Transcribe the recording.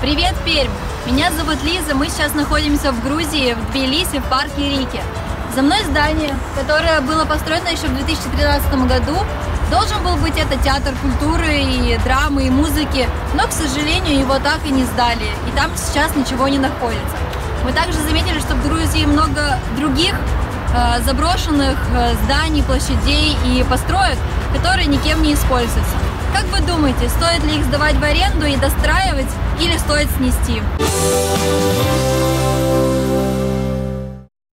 Пермь. Меня зовут Лиза, мы сейчас находимся в Грузии, в Тбилиси, в парке Рики. За мной здание, которое было построено еще в 2013 году. Должен был быть это театр культуры и драмы, и музыки, но, к сожалению, его так и не сдали, и там сейчас ничего не находится. Мы также заметили, что в Грузии много других э, заброшенных э, зданий, площадей и построек, которые никем не используются. Как вы думаете, стоит ли их сдавать в аренду и достраивать или стоит снести?